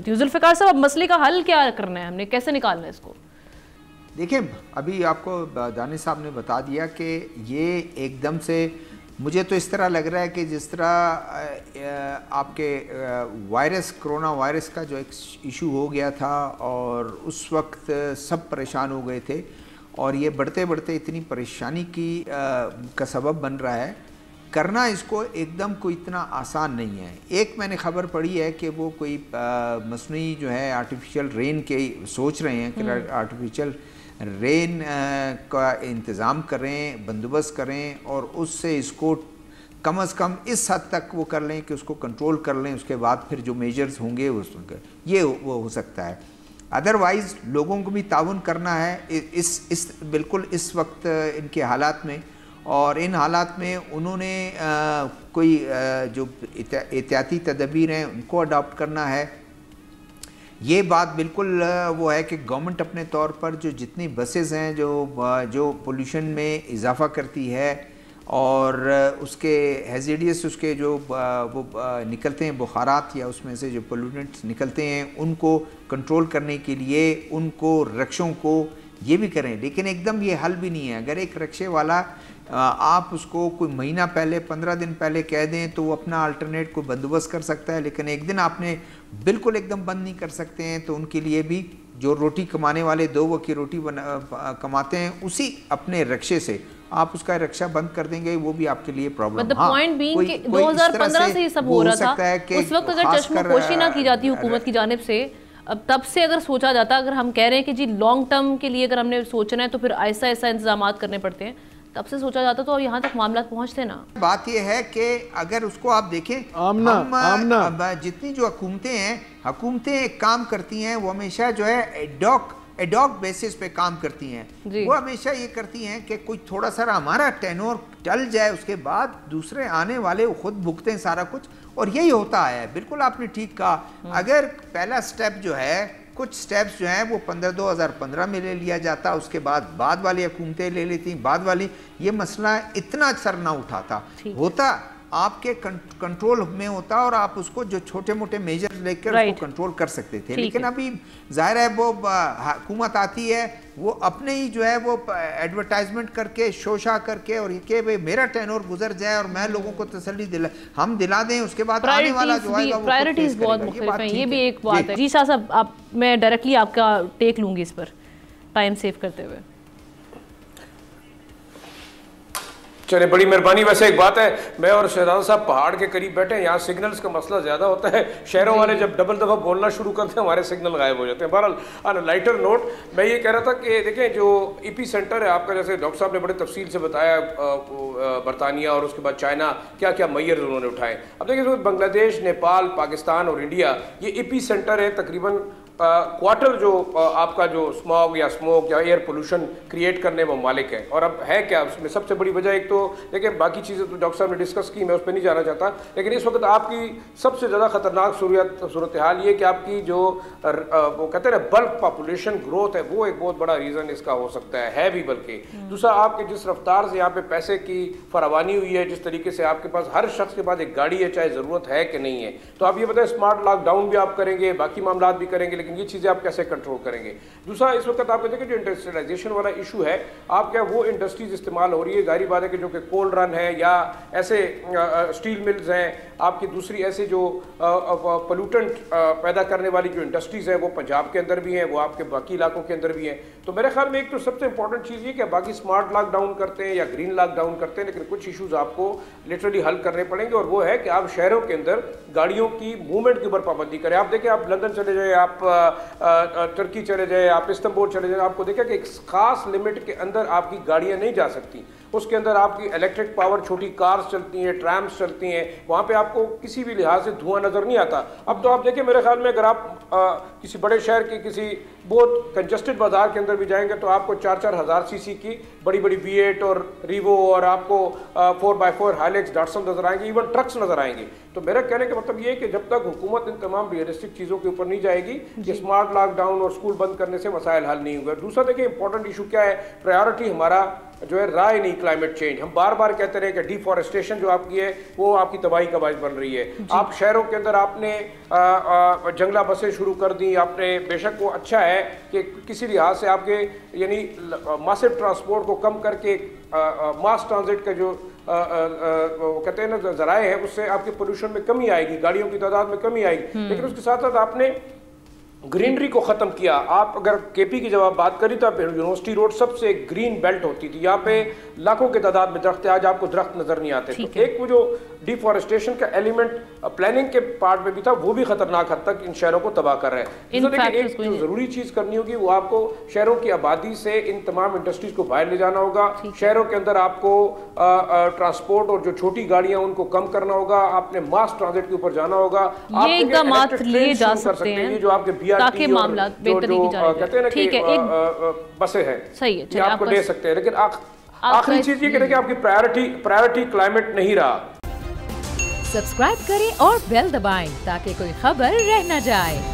जुल्फ़िकार साहब, अब मसले का हल क्या करना है हमने? कैसे निकालना है इसको? देखिए, अभी आपको दानी साहब ने बता दिया कि ये एकदम से, मुझे तो इस तरह लग रहा है कि जिस तरह आपके वायरस, कोरोना वायरस का जो एक इशू हो गया था और उस वक्त सब परेशान हो गए थे और ये बढ़ते बढ़ते इतनी परेशानी की का सबब बन रहा है। करना इसको एकदम कोई इतना आसान नहीं है। एक मैंने खबर पढ़ी है कि वो कोई मसनू जो है आर्टिफिशियल रेन के सोच रहे हैं कि आर्टिफिशियल रेन का इंतज़ाम करें बंदोबस्त करें और उससे इसको कम अज़ कम इस हद तक वो कर लें कि उसको कंट्रोल कर लें उसके बाद फिर जो मेजर्स होंगे उस ये वो हो सकता है। अदरवाइज़ लोगों को भी ताउन करना है इस इस बिल्कुल इस वक्त इनके हालात में और इन हालात में उन्होंने आ, कोई आ, जो एहतियाती तदबीर हैं उनको अडॉप्ट करना है। ये बात बिल्कुल वो है कि गवर्नमेंट अपने तौर पर जो जितनी बसेस हैं जो जो पोल्यूशन में इजाफा करती है और उसके हेजिडियस उसके जो वो निकलते हैं बुखारात या उसमें से जो पोल्यूटेंट्स निकलते हैं उनको कंट्रोल करने के लिए उनको रक्षों को ये भी करें। लेकिन एकदम ये हल भी नहीं है। अगर एक रक्षे वाला आप उसको कोई महीना पहले पंद्रह दिन पहले कह दें तो वो अपना अल्टरनेट कोई बंदोबस्त कर सकता है लेकिन एक दिन आपने बिल्कुल एकदम बंद नहीं कर सकते हैं तो उनके लिए भी जो रोटी कमाने वाले दो वक्त की रोटी बना कमाते हैं उसी अपने रक्षे से आप उसका रक्षा बंद कर देंगे वो भी आपके लिए प्रॉब्लम मतलब पॉइंट बीइंग कि 2015 से ये सब हो रहा था उस वक्त अगर चश्मोपोशी ना की जाती हुकूमत की जानब से अब तब से अगर सोचा जाता अगर हम कह रहे हैं कि जी लॉन्ग टर्म के लिए अगर हमने सोचना है तो फिर ऐसा ऐसा इंतज़ाम करने पड़ते हैं। तब से सोचा जाता तो यहाँ तक मामला पहुँचते ना। बात यह है कि अगर उसको आप देखें आमना, हम आमना। अब जितनी जो हुकूमतें हैं हुकूमतें एक काम करती हैं वो हमेशा जो है एडॉक एडॉक बेसिस पे काम करती हैं। वो हमेशा ये करती हैं कि कोई थोड़ा सा हमारा टेनोर टल जाए उसके बाद दूसरे आने वाले खुद भुगते हैं सारा कुछ और यही होता है। बिल्कुल आपने ठीक कहा। हम्म। अगर पहला स्टेप जो है कुछ स्टेप्स जो हैं वो पंद्रह दो हज़ार पंद्रह में ले लिया जाता उसके बाद बाद वाली हुकूमतें ले लेती बाद वाली। ये मसला इतना सर ना उठाता। होता आपके कंट्रोल में होता और आप उसको जो छोटे मोटे मेजर लेकर उसको कंट्रोल कर सकते थे। लेकिन अभी ज़ाहिर है वो हुकूमत आती है वो अपने ही जो है वो एडवर्टाइजमेंट करके शोशा करके और ये भाई मेरा टेनोर गुजर जाए और मैं लोगों को तसली दिला हम दिला दें उसके बाद आने वाला जो है प्रायोरिटीज बहुत मुख्तलिफ़ हैं ये भी एक बात है। जी साहब आप मैं डायरेक्टली आपका टेक लूँगी इस पर टाइम सेव करते हुए। चले बड़ी मेहरबानी। वैसे एक बात है मैं और शहजादा साहब पहाड़ के करीब बैठे हैं यहाँ सिग्नल्स का मसला ज़्यादा होता है। शहरों वाले जब डबल दफ़ा बोलना शुरू करते हैं हमारे सिग्नल गायब हो जाते हैं। बहरहाल ऑन लाइटर नोट मैं ये कह रहा था कि देखें जो ई पी सेंटर है आपका जैसे डॉक्टर साहब ने बड़े तफसील से बताया बरतानिया और उसके बाद चाइना क्या क्या मैयर उन्होंने उठाए। अब देखिए बांग्लादेश नेपाल पाकिस्तान और इंडिया ये ई पी सेंटर है तकरीबन क्वार्टर जो आ, आपका जो स्मॉग या स्मोक या एयर पोल्यूशन क्रिएट करने ममालिक है। और अब है क्या उसमें सबसे बड़ी वजह एक तो देखिए बाकी चीज़ें तो डॉक्टर साहब ने डिस्कस की मैं उस पर नहीं जाना चाहता लेकिन इस वक्त आपकी सबसे ज़्यादा खतरनाक सूरत सूरत हाल ये कि आपकी जो वो कहते हैं ना बल्क पॉपुलेशन ग्रोथ है वो एक बहुत बड़ा रीज़न इसका हो सकता है है भी बल्कि। दूसरा आपके जिस रफ्तार से यहाँ पे पैसे की फरावानी हुई है जिस तरीके से आपके पास हर शख्स के पास एक गाड़ी है चाहे ज़रूरत है कि नहीं है तो आप ये बताएँ स्मार्ट लॉकडाउन भी आप करेंगे बाकी मामला भी करेंगे लेकिन ये चीज़ें आप कैसे कंट्रोल करेंगे? दूसरा, इस वक्त आप देखिए जो इंडस्ट्रियलाइजेशन वाला इशू है, आप क्या वो इंडस्ट्रीज़ इस्तेमाल हो रही है? गाड़ी बात है कि जो कि कोल रन है या ऐसे स्टील मिल्स हैं, आपकी दूसरी ऐसे जो पोल्यूटेंट पैदा करने वाली जो इंडस्ट्रीज़ हैं, वो पंजाब के अंदर भी हैं, वो आपके बाकी इलाकों के अंदर भी हैं। तो मेरे ख्याल में एक तो सबसे इंपॉर्टेंट चीज़ ये कि बाकी स्मार्ट लॉकडाउन करते हैं या ग्रीन लॉकडाउन करते हैं, लेकिन कुछ इशूज़ आपको लिटरली हल करने पड़ेंगे और वो है कि आप शहरों के अंदर गाड़ियों की मूवमेंट के ऊपर पाबंदी करें। आप देखें आप लंदन चले जाए, आप तुर्की चले जाए आप इस्तंबुल चले जाए आपको देखा कि एक खास लिमिट के अंदर आपकी गाड़ियाँ नहीं जा सकती। उसके अंदर आपकी इलेक्ट्रिक पावर छोटी कार्स चलती हैं ट्रैम्स चलती हैं वहाँ पे आपको किसी भी लिहाज से धुआँ नज़र नहीं आता। अब तो आप देखिए मेरे ख्याल में अगर आप आ, किसी बड़े शहर के किसी बहुत कंजस्टेड बाज़ार के अंदर भी जाएँगे तो आपको चार चार हज़ार सी की बड़ी बड़ी वी और रिवो और आपको four by four Hilux Datsun नज़र आएँगे इवन ट्रक्स नज़र आएँगे। तो मेरा कहने का मतलब ये है कि जब तक हुकूमत इन तमाम रियलिस्टिक चीज़ों के ऊपर नहीं जाएगी कि स्मार्ट लॉकडाउन और स्कूल बंद करने से मसाइल हल नहीं होगा। दूसरा देखिए इंपॉर्टेंट इशू क्या है? प्रायोरिटी हमारा जो है राय नहीं क्लाइमेट चेंज हम बार बार कहते रहे कि डिफॉरेस्टेशन जो आपकी है वो आपकी तबाही का बायस बन रही है। आप शहरों के अंदर आपने जंगला बसें शुरू कर दी आपने बेशक वो अच्छा है कि किसी लिहाज से आपके यानी मासिव ट्रांसपोर्ट को कम करके मास ट्रांजिट का जो वो कहते हैं ना जराए हैं उससे आपके पोल्यूशन में कमी आएगी गाड़ियों की तादाद में कमी आएगी। हम्म। लेकिन उसके साथ साथ आपने ग्रीनरी को ख़त्म किया। आप अगर केपी की जब आप बात करी तो आप यूनिवर्सिटी रोड सबसे ग्रीन बेल्ट होती थी। यहाँ पे लाखों के तादाद में दरख्त आज आपको दरख्त नज़र नहीं आते। तो एक वो जो डिफॉरेस्टेशन का एलिमेंट प्लानिंग के पार्ट में भी था वो भी खतरनाक हद तक इन शहरों को तबाह कर रहे हैं। तो देखिए एक जो ज़रूरी चीज़ करनी होगी वो आपको शहरों की आबादी से इन तमाम इंडस्ट्रीज़ को बाहर ले जाना होगा। शहरों के अंदर आपको ट्रांसपोर्ट और जो छोटी गाड़ियाँ उनको कम करना होगा। आपने मास ट्रांजिट के ऊपर जाना होगा। आप हैं। जो आपके बी ताकि मामला बेहतरीन कहते हैं ठीक है एक बसे हैं सही है आपको दे सकते हैं लेकिन आखिरी चीज़ ये कहते हैं कि आपकी प्रायोरिटी प्रायोरिटी क्लाइमेट नहीं रहा। सब्सक्राइब करें और बेल दबाएँ ताकि कोई खबर रह न जाए।